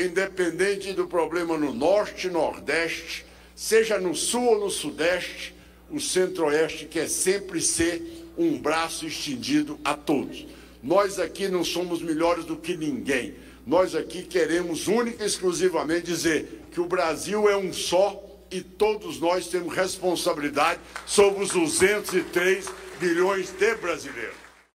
independente do problema no norte, nordeste, seja no sul ou no sudeste, o centro-oeste quer sempre ser um braço estendido a todos. Nós aqui não somos melhores do que ninguém. Nós aqui queremos única e exclusivamente dizer que o Brasil é um só e todos nós temos responsabilidade sobre os 203 bilhões de brasileiros.